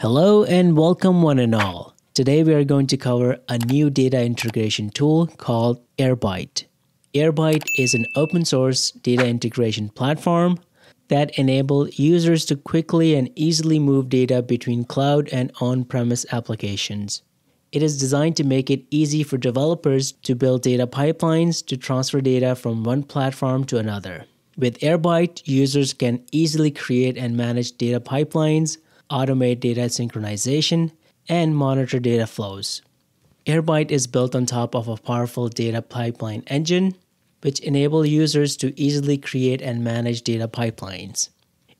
Hello and welcome, one and all. Today we are going to cover a new data integration tool called Airbyte. Airbyte is an open source data integration platform that enable users to quickly and easily move data between cloud and on-premise applications. It is designed to make it easy for developers to build data pipelines to transfer data from one platform to another. With Airbyte, users can easily create and manage data pipelines, automate data synchronization, and monitor data flows. Airbyte is built on top of a powerful data pipeline engine, which enable users to easily create and manage data pipelines.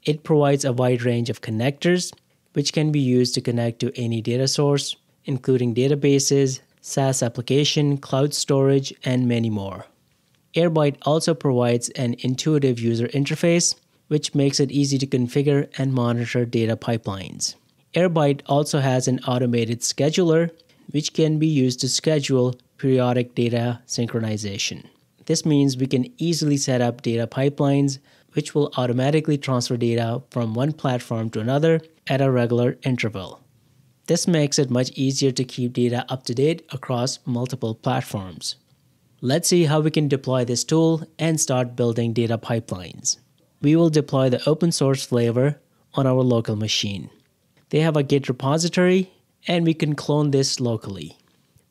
It provides a wide range of connectors, which can be used to connect to any data source, including databases, SaaS application, cloud storage, and many more. Airbyte also provides an intuitive user interface which makes it easy to configure and monitor data pipelines. Airbyte also has an automated scheduler, which can be used to schedule periodic data synchronization. This means we can easily set up data pipelines, which will automatically transfer data from one platform to another at a regular interval. This makes it much easier to keep data up to date across multiple platforms. Let's see how we can deploy this tool and start building data pipelines we will deploy the open source flavor on our local machine. They have a Git repository and we can clone this locally.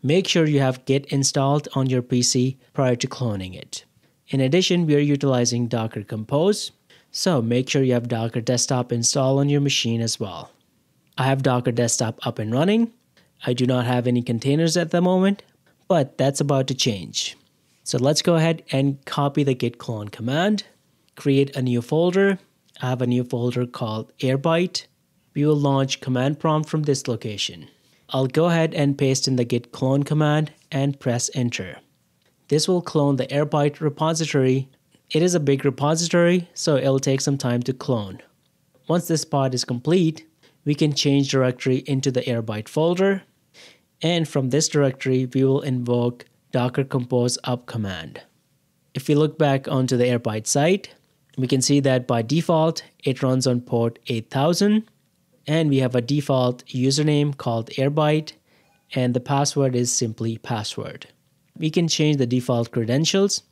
Make sure you have Git installed on your PC prior to cloning it. In addition, we are utilizing Docker Compose, so make sure you have Docker Desktop installed on your machine as well. I have Docker Desktop up and running. I do not have any containers at the moment, but that's about to change. So let's go ahead and copy the git clone command create a new folder. I have a new folder called Airbyte. We will launch command prompt from this location. I'll go ahead and paste in the git clone command and press enter. This will clone the Airbyte repository. It is a big repository, so it'll take some time to clone. Once this part is complete, we can change directory into the Airbyte folder. And from this directory, we will invoke docker compose up command. If we look back onto the Airbyte site, we can see that by default, it runs on port 8000 and we have a default username called airbyte and the password is simply password. We can change the default credentials.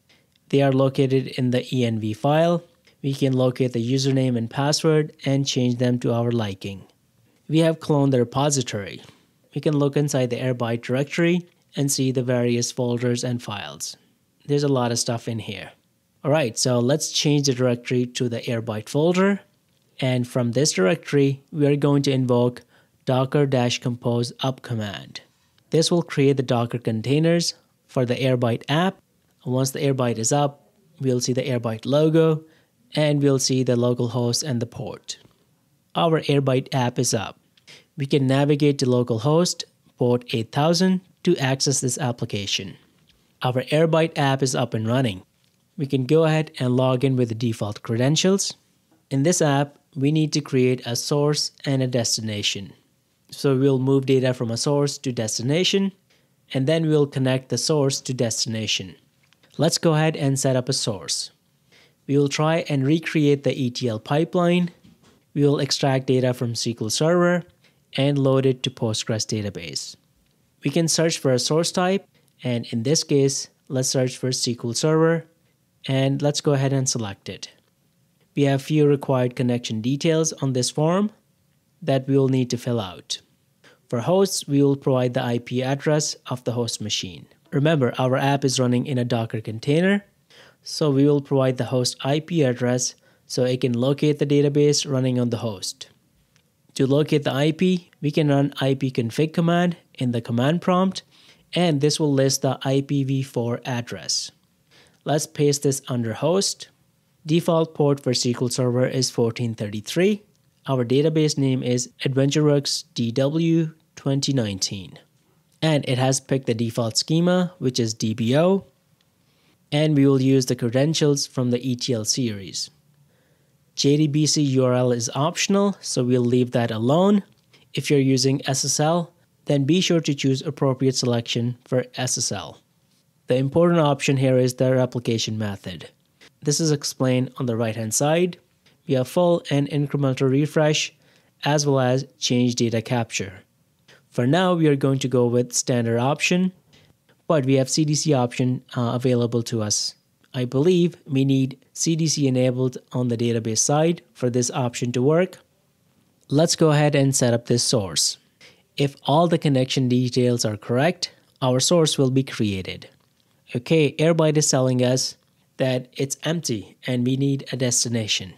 They are located in the env file. We can locate the username and password and change them to our liking. We have cloned the repository. We can look inside the airbyte directory and see the various folders and files. There's a lot of stuff in here. All right, so let's change the directory to the Airbyte folder. And from this directory, we are going to invoke docker-compose up command. This will create the Docker containers for the Airbyte app. Once the Airbyte is up, we'll see the Airbyte logo and we'll see the local host and the port. Our Airbyte app is up. We can navigate to localhost port 8000 to access this application. Our Airbyte app is up and running we can go ahead and log in with the default credentials. In this app, we need to create a source and a destination. So we'll move data from a source to destination, and then we'll connect the source to destination. Let's go ahead and set up a source. We will try and recreate the ETL pipeline. We will extract data from SQL Server and load it to Postgres database. We can search for a source type, and in this case, let's search for SQL Server and let's go ahead and select it. We have few required connection details on this form that we will need to fill out. For hosts, we will provide the IP address of the host machine. Remember, our app is running in a Docker container, so we will provide the host IP address so it can locate the database running on the host. To locate the IP, we can run ipconfig command in the command prompt, and this will list the IPv4 address. Let's paste this under host. Default port for SQL Server is 1433. Our database name is AdventureWorks DW 2019. And it has picked the default schema, which is DBO. And we will use the credentials from the ETL series. JDBC URL is optional, so we'll leave that alone. If you're using SSL, then be sure to choose appropriate selection for SSL. The important option here is the replication method. This is explained on the right hand side. We have full and incremental refresh as well as change data capture. For now, we are going to go with standard option, but we have CDC option uh, available to us. I believe we need CDC enabled on the database side for this option to work. Let's go ahead and set up this source. If all the connection details are correct, our source will be created. Okay, Airbyte is telling us that it's empty and we need a destination.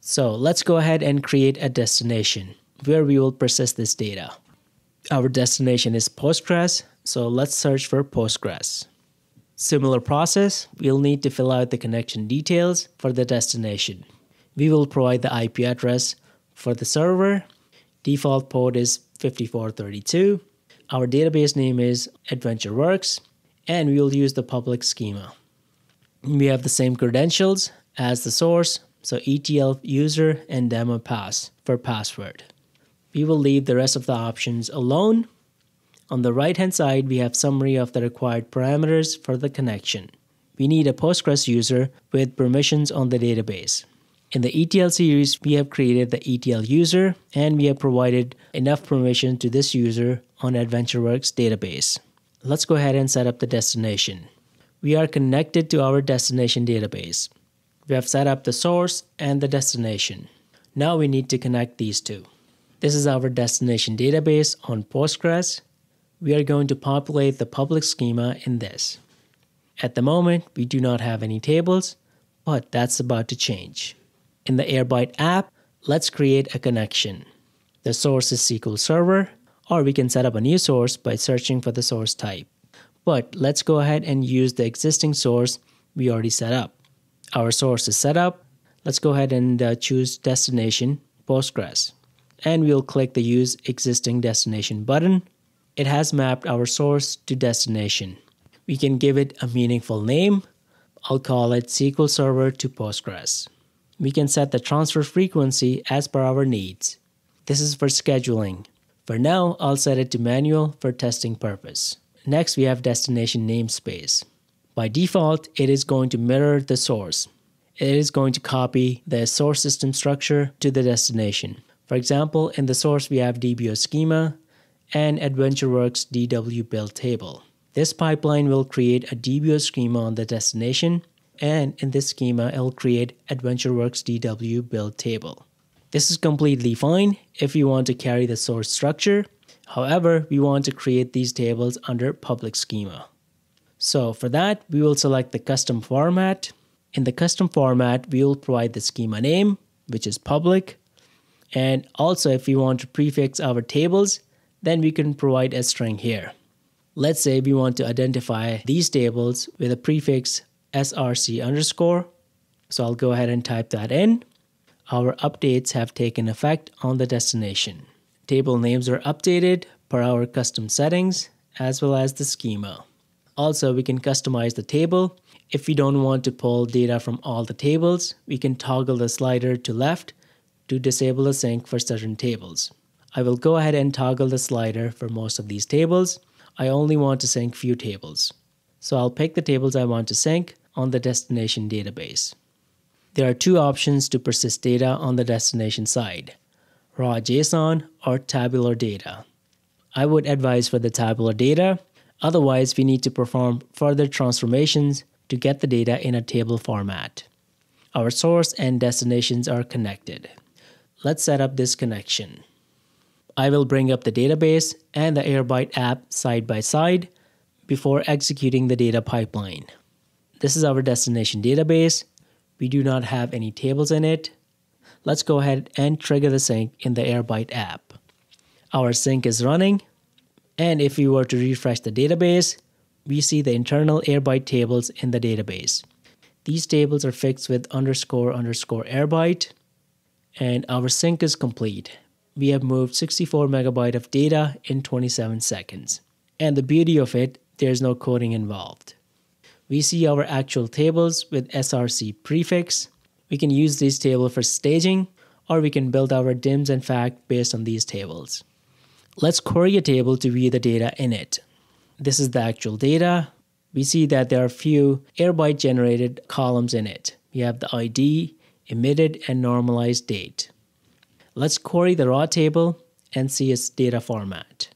So let's go ahead and create a destination where we will process this data. Our destination is Postgres, so let's search for Postgres. Similar process, we'll need to fill out the connection details for the destination. We will provide the IP address for the server. Default port is 5432. Our database name is AdventureWorks, and we will use the public schema. We have the same credentials as the source, so ETL user and demo pass for password. We will leave the rest of the options alone. On the right hand side, we have summary of the required parameters for the connection. We need a Postgres user with permissions on the database. In the ETL series, we have created the ETL user and we have provided enough permission to this user on AdventureWorks database. Let's go ahead and set up the destination we are connected to our destination database. We have set up the source and the destination. Now we need to connect these two. This is our destination database on Postgres. We are going to populate the public schema in this. At the moment, we do not have any tables, but that's about to change. In the Airbyte app, let's create a connection. The source is SQL Server, or we can set up a new source by searching for the source type. But let's go ahead and use the existing source we already set up. Our source is set up. Let's go ahead and uh, choose destination Postgres. And we'll click the use existing destination button. It has mapped our source to destination. We can give it a meaningful name. I'll call it SQL Server to Postgres. We can set the transfer frequency as per our needs. This is for scheduling. For now, I'll set it to manual for testing purpose. Next, we have destination namespace. By default, it is going to mirror the source. It is going to copy the source system structure to the destination. For example, in the source, we have DBO schema and AdventureWorks DW build table. This pipeline will create a DBO schema on the destination, and in this schema, it'll create AdventureWorks DW build table. This is completely fine if you want to carry the source structure However, we want to create these tables under public schema. So for that, we will select the custom format. In the custom format, we will provide the schema name, which is public. And also if we want to prefix our tables, then we can provide a string here. Let's say we want to identify these tables with a prefix src underscore. So I'll go ahead and type that in. Our updates have taken effect on the destination. Table names are updated per our custom settings as well as the schema. Also, we can customize the table. If we don't want to pull data from all the tables, we can toggle the slider to left to disable the sync for certain tables. I will go ahead and toggle the slider for most of these tables. I only want to sync few tables. So I'll pick the tables I want to sync on the destination database. There are two options to persist data on the destination side raw JSON, or tabular data. I would advise for the tabular data, otherwise, we need to perform further transformations to get the data in a table format. Our source and destinations are connected. Let's set up this connection. I will bring up the database and the Airbyte app side by side before executing the data pipeline. This is our destination database. We do not have any tables in it, let's go ahead and trigger the sync in the Airbyte app. Our sync is running, and if we were to refresh the database, we see the internal Airbyte tables in the database. These tables are fixed with underscore underscore Airbyte, and our sync is complete. We have moved 64 megabyte of data in 27 seconds. And the beauty of it, there's no coding involved. We see our actual tables with SRC prefix, we can use these table for staging, or we can build our DIMs and fact based on these tables. Let's query a table to view the data in it. This is the actual data. We see that there are few Airbyte generated columns in it. We have the ID, emitted, and normalized date. Let's query the raw table and see its data format.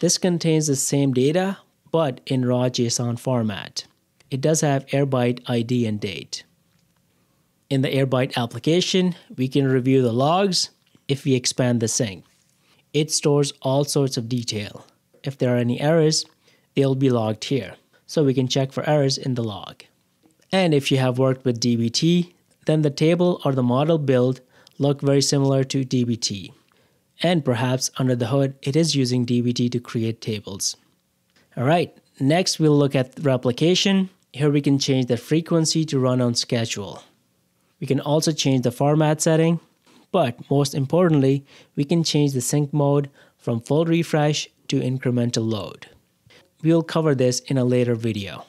This contains the same data, but in raw JSON format. It does have Airbyte ID and date. In the Airbyte application, we can review the logs if we expand the sync. It stores all sorts of detail. If there are any errors, they'll be logged here, so we can check for errors in the log. And if you have worked with DBT, then the table or the model build look very similar to DBT. And perhaps under the hood, it is using DBT to create tables. All right, next we'll look at replication. Here we can change the frequency to run on schedule. We can also change the format setting, but most importantly, we can change the sync mode from full refresh to incremental load. We'll cover this in a later video.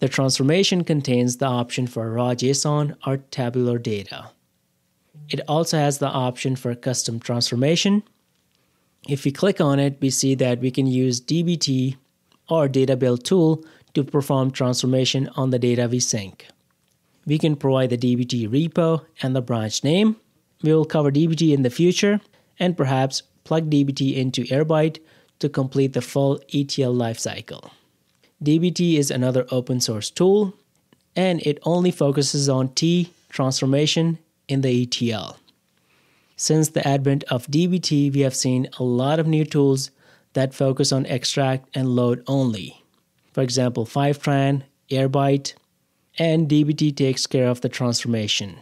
The transformation contains the option for raw JSON or tabular data. It also has the option for custom transformation. If we click on it, we see that we can use DBT or data build tool to perform transformation on the data we sync. We can provide the DBT repo and the branch name. We will cover DBT in the future and perhaps plug DBT into Airbyte to complete the full ETL lifecycle. DBT is another open source tool and it only focuses on T transformation in the ETL. Since the advent of DBT, we have seen a lot of new tools that focus on extract and load only. For example, Fivetran, Airbyte, and DBT takes care of the transformation.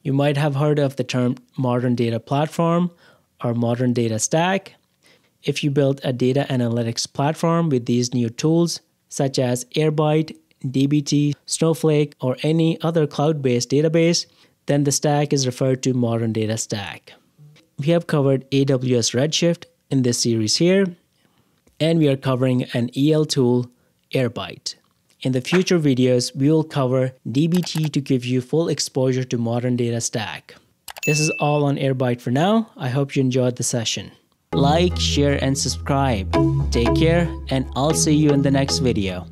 You might have heard of the term modern data platform or modern data stack. If you build a data analytics platform with these new tools, such as Airbyte, DBT, Snowflake, or any other cloud based database, then the stack is referred to modern data stack. We have covered AWS Redshift in this series here, and we are covering an EL tool, Airbyte. In the future videos, we will cover DBT to give you full exposure to modern data stack. This is all on Airbyte for now. I hope you enjoyed the session. Like, share, and subscribe. Take care, and I'll see you in the next video.